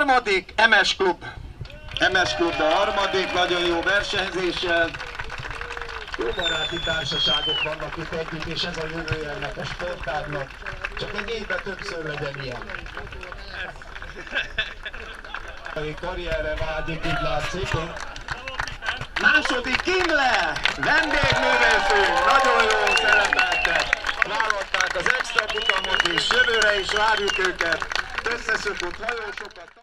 harmadik MS klub. MS Klub a harmadik, nagyon jó versenyzéssel. Jó baráti társaságok vannak itt együtt, és ez a jövő ennek a sportágnak. Csak egy évben többször legyen ilyen. Karrierre vágyik, így látszik. Második Kimle, vendégművészünk, nagyon jó szerepeltek. Vállalták az extra futamot is, jövőre is várjuk őket. Összeszokott hajósokat.